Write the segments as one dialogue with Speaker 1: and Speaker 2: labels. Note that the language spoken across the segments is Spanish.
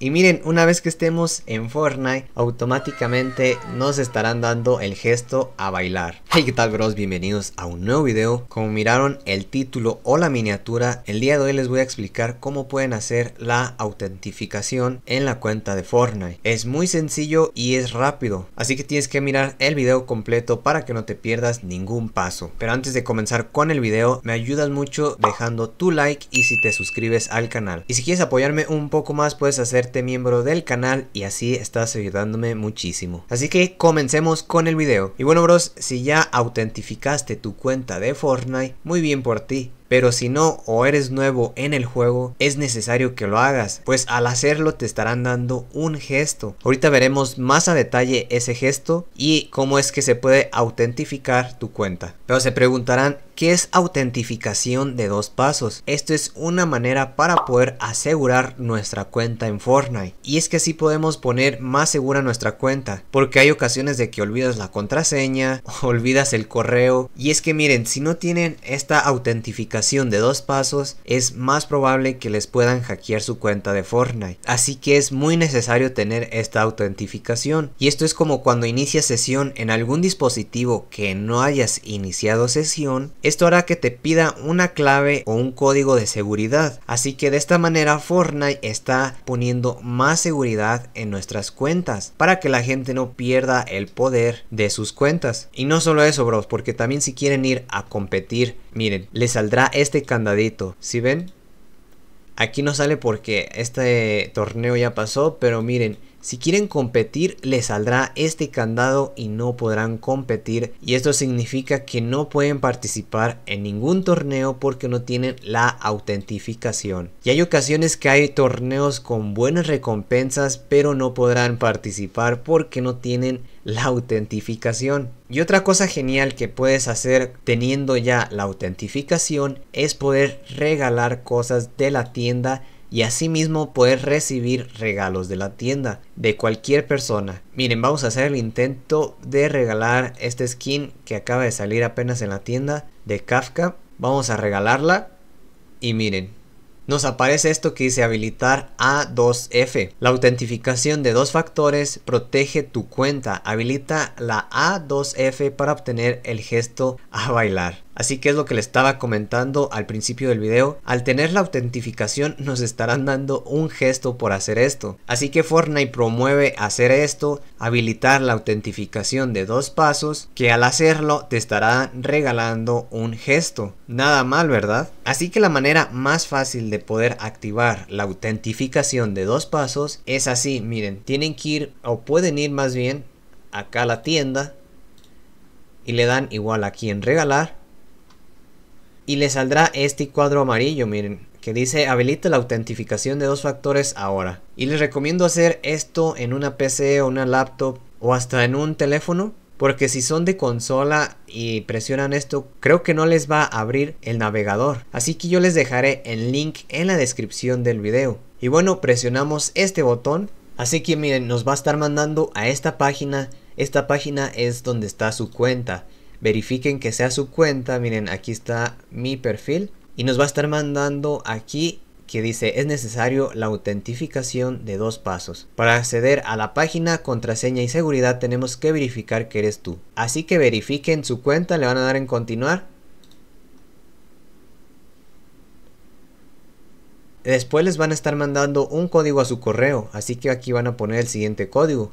Speaker 1: Y miren, una vez que estemos en Fortnite, automáticamente nos estarán dando el gesto a bailar. Hey, ¿qué tal bros? Bienvenidos a un nuevo video. Como miraron el título o la miniatura, el día de hoy les voy a explicar cómo pueden hacer la autentificación en la cuenta de Fortnite. Es muy sencillo y es rápido, así que tienes que mirar el video completo para que no te pierdas ningún paso. Pero antes de comenzar con el video, me ayudas mucho dejando tu like y si te suscribes al canal. Y si quieres apoyarme un poco más, puedes hacer miembro del canal y así estás ayudándome muchísimo. Así que comencemos con el video. Y bueno bros, si ya autentificaste tu cuenta de Fortnite, muy bien por ti. Pero si no o eres nuevo en el juego, es necesario que lo hagas, pues al hacerlo te estarán dando un gesto. Ahorita veremos más a detalle ese gesto y cómo es que se puede autentificar tu cuenta. Pero se preguntarán, ¿qué es autentificación de dos pasos? Esto es una manera para poder asegurar nuestra cuenta en Fortnite. Y es que así podemos poner más segura nuestra cuenta, porque hay ocasiones de que olvidas la contraseña, olvidas el correo. Y es que miren, si no tienen esta autentificación, de dos pasos, es más probable que les puedan hackear su cuenta de Fortnite. Así que es muy necesario tener esta autentificación. Y esto es como cuando inicias sesión en algún dispositivo que no hayas iniciado sesión, esto hará que te pida una clave o un código de seguridad. Así que de esta manera Fortnite está poniendo más seguridad en nuestras cuentas para que la gente no pierda el poder de sus cuentas. Y no solo eso, bros, porque también si quieren ir a competir, miren, les saldrá este candadito. Si ven? Aquí no sale porque este torneo ya pasó, pero miren, si quieren competir, les saldrá este candado y no podrán competir. Y esto significa que no pueden participar en ningún torneo porque no tienen la autentificación. Y hay ocasiones que hay torneos con buenas recompensas, pero no podrán participar porque no tienen la autentificación. Y otra cosa genial que puedes hacer teniendo ya la autentificación es poder regalar cosas de la tienda y asimismo poder recibir regalos de la tienda de cualquier persona. Miren, vamos a hacer el intento de regalar este skin que acaba de salir apenas en la tienda de Kafka. Vamos a regalarla y miren, nos aparece esto que dice habilitar A2F. La autentificación de dos factores protege tu cuenta. Habilita la A2F para obtener el gesto a bailar. Así que es lo que le estaba comentando al principio del video. Al tener la autentificación nos estarán dando un gesto por hacer esto. Así que Fortnite promueve hacer esto, habilitar la autentificación de dos pasos, que al hacerlo te estará regalando un gesto. Nada mal, ¿verdad? Así que la manera más fácil de poder activar la autentificación de dos pasos es así, miren, tienen que ir o pueden ir más bien acá a la tienda y le dan igual aquí en regalar y le saldrá este cuadro amarillo, miren, que dice habilita la autentificación de dos factores ahora. Y les recomiendo hacer esto en una PC o una laptop o hasta en un teléfono. Porque si son de consola y presionan esto, creo que no les va a abrir el navegador. Así que yo les dejaré el link en la descripción del video. Y bueno, presionamos este botón. Así que miren, nos va a estar mandando a esta página. Esta página es donde está su cuenta verifiquen que sea su cuenta, miren aquí está mi perfil y nos va a estar mandando aquí que dice es necesario la autentificación de dos pasos. Para acceder a la página, contraseña y seguridad tenemos que verificar que eres tú. Así que verifiquen su cuenta, le van a dar en continuar. Después les van a estar mandando un código a su correo, así que aquí van a poner el siguiente código.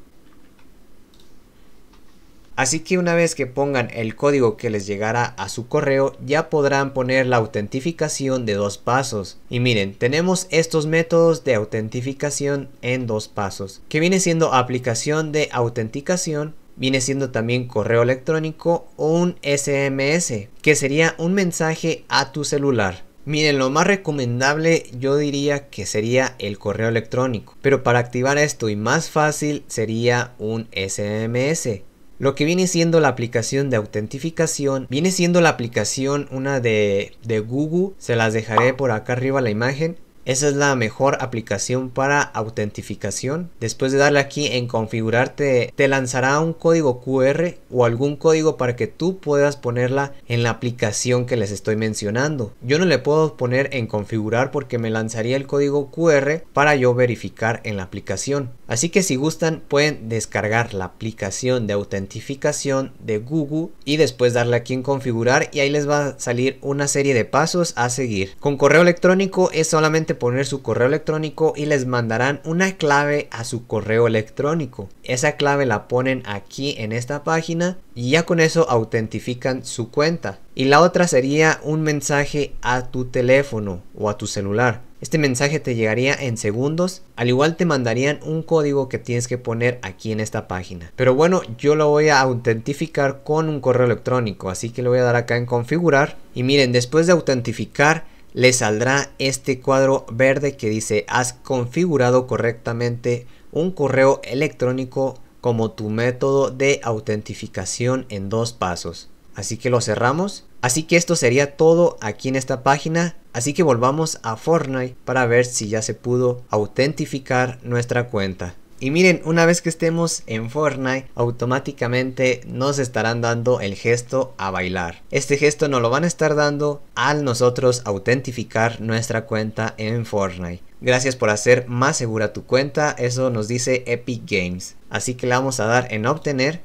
Speaker 1: Así que una vez que pongan el código que les llegará a su correo, ya podrán poner la autentificación de dos pasos. Y miren, tenemos estos métodos de autentificación en dos pasos, que viene siendo aplicación de autenticación, viene siendo también correo electrónico o un SMS, que sería un mensaje a tu celular. Miren, lo más recomendable yo diría que sería el correo electrónico, pero para activar esto y más fácil sería un SMS. Lo que viene siendo la aplicación de autentificación, viene siendo la aplicación una de, de Google, se las dejaré por acá arriba la imagen. Esa es la mejor aplicación para autentificación. Después de darle aquí en configurarte, te lanzará un código QR o algún código para que tú puedas ponerla en la aplicación que les estoy mencionando. Yo no le puedo poner en configurar porque me lanzaría el código QR para yo verificar en la aplicación. Así que si gustan pueden descargar la aplicación de autentificación de Google y después darle aquí en configurar y ahí les va a salir una serie de pasos a seguir. Con correo electrónico es solamente poner su correo electrónico y les mandarán una clave a su correo electrónico. Esa clave la ponen aquí en esta página y ya con eso autentifican su cuenta. Y la otra sería un mensaje a tu teléfono o a tu celular. Este mensaje te llegaría en segundos, al igual te mandarían un código que tienes que poner aquí en esta página. Pero bueno, yo lo voy a autentificar con un correo electrónico, así que le voy a dar acá en configurar. Y miren, después de autentificar, le saldrá este cuadro verde que dice has configurado correctamente un correo electrónico como tu método de autentificación en dos pasos. Así que lo cerramos. Así que esto sería todo aquí en esta página. Así que volvamos a Fortnite para ver si ya se pudo autentificar nuestra cuenta. Y miren, una vez que estemos en Fortnite, automáticamente nos estarán dando el gesto a bailar. Este gesto nos lo van a estar dando al nosotros autentificar nuestra cuenta en Fortnite. Gracias por hacer más segura tu cuenta, eso nos dice Epic Games. Así que le vamos a dar en obtener.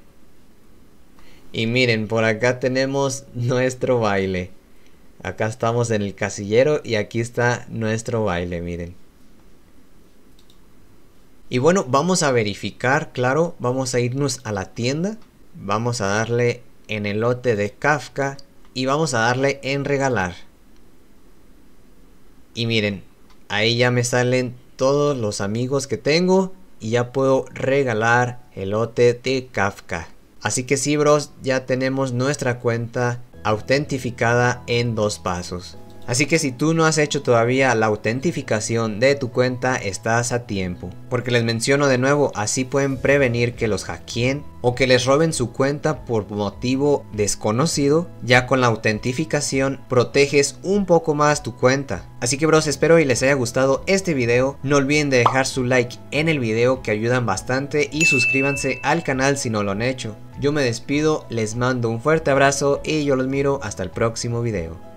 Speaker 1: Y miren, por acá tenemos nuestro baile. Acá estamos en el casillero y aquí está nuestro baile, miren. Y bueno, vamos a verificar, claro, vamos a irnos a la tienda. Vamos a darle en el lote de Kafka y vamos a darle en regalar. Y miren, ahí ya me salen todos los amigos que tengo y ya puedo regalar el lote de Kafka. Así que sí, bros, ya tenemos nuestra cuenta autentificada en dos pasos. Así que si tú no has hecho todavía la autentificación de tu cuenta, estás a tiempo. Porque les menciono de nuevo, así pueden prevenir que los hackeen o que les roben su cuenta por motivo desconocido. Ya con la autentificación proteges un poco más tu cuenta. Así que bros, espero y les haya gustado este video. No olviden de dejar su like en el video que ayudan bastante y suscríbanse al canal si no lo han hecho. Yo me despido, les mando un fuerte abrazo y yo los miro hasta el próximo video.